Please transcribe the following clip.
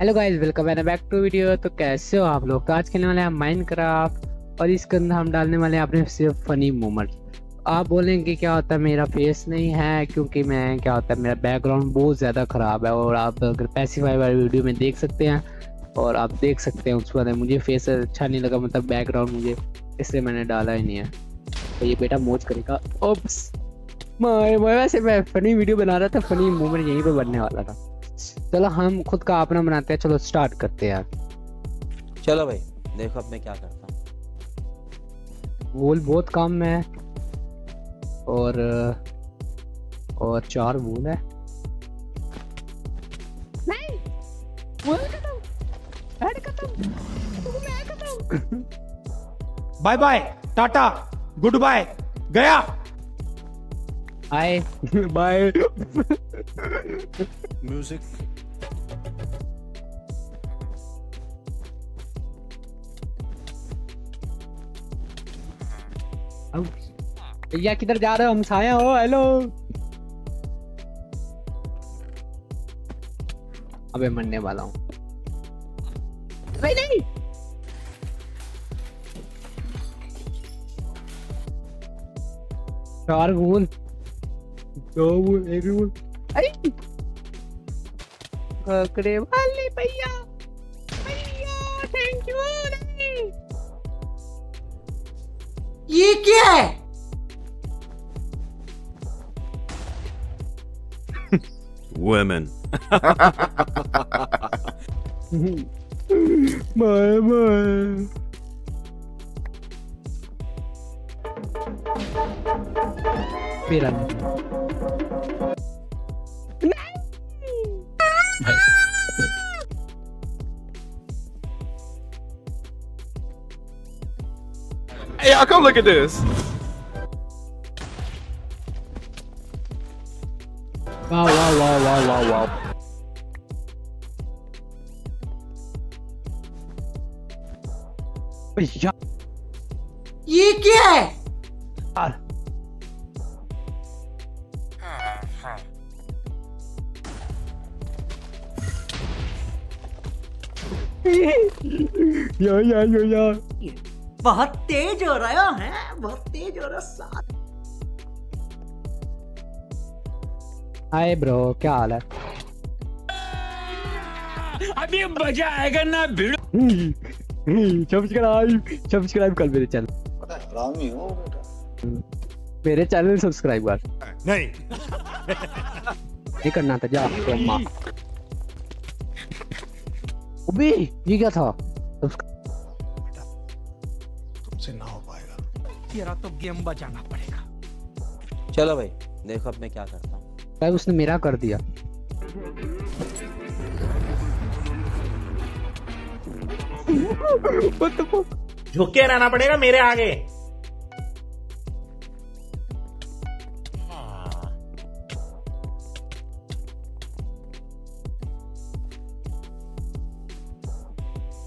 Hello guys welcome and back to video तो कैसे हो आप लोग? तो आज खेलने वाले हैं माइनक्राफ्ट और इसके अंदर हम डालने वाले हैं अपने सिर्फ़ फनी मोमेंट आप बोलेंगे, क्या होता है? मेरा फेस नहीं है, क्योंकि मैं, क्या होता है? मेरा बैकग्राउंड बहुत ज़्यादा ख़राब है, और आप अगर पैसिफाई वाली वीडियो में देख सकते हैं, और आप देख सकते हैं उस पर मुझे फेस अच्छा नहीं लगा मतलब बैकग्राउंड मुझे इसलिए मैंने डाला ही नहीं है। तो ये बेटा मौज करेगा। ओप्स मैं वैसे मैं फनी वीडियो बना रहा था फनी मोमेंट यहीं पर बनने वाला था। चलो हम खुद का अपना बनाते हैं चलो स्टार्ट करते हैं चलो भाई देखो अब मैं क्या करता हूँ। वूल बहुत कम है और और चार वूल है। नहीं वूल खत्म। हेड खत्म। मैं खत्म। Bye bye tata goodbye गया। Hi bye music. भैया किधर जा रहे हो? हम छाया हो। हेलो अबे मरने वाला हूँ। नहीं नहीं। चार वूल दो वूल एक वूल अरे ककड़े वाले भैया भैया थैंक यू ये क्या है women Mời mời Piran. Hey, y'all, come look at this. Wow, wow, wow, wow, wow, wow. Wait, yeah. You get! है यार या या या या। बहुत तेज हो रहा है बहुत तेज हो रहा साथ हाय ब्रो क्या हाल है? अभी मज़ा आएगा ना भिड़। सब्सक्राइब सब्सक्राइब कर मेरे चैनल पता है हरामी हो बेटा मेरे चैनल सब्सक्राइब कर नहीं। नहीं करना था जा। तो अम्मा। अबे ये क्या था? तुमसे ना हो पाएगा। तेरा तो गेम बचाना पड़ेगा। चलो भाई देखो अब मैं क्या करता हूँ। भाई उसने मेरा कर दिया। fuck? झुक के रहना पड़ेगा मेरे आगे।